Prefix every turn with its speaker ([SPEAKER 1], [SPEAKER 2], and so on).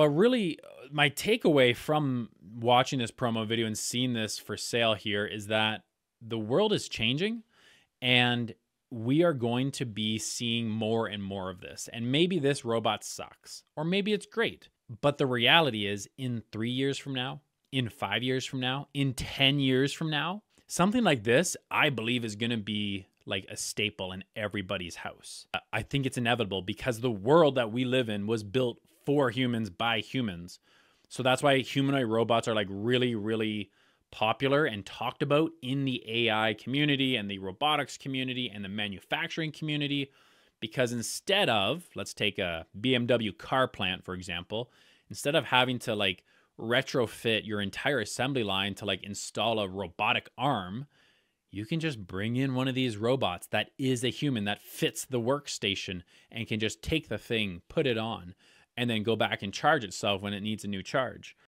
[SPEAKER 1] But really, uh, my takeaway from watching this promo video and seeing this for sale here is that the world is changing and we are going to be seeing more and more of this. And maybe this robot sucks, or maybe it's great. But the reality is, in three years from now, in five years from now, in 10 years from now, something like this, I believe, is going to be like a staple in everybody's house. I think it's inevitable because the world that we live in was built for humans by humans. So that's why humanoid robots are like really, really popular and talked about in the AI community and the robotics community and the manufacturing community. Because instead of, let's take a BMW car plant, for example, instead of having to like retrofit your entire assembly line to like install a robotic arm, you can just bring in one of these robots that is a human that fits the workstation and can just take the thing, put it on, and then go back and charge itself when it needs a new charge.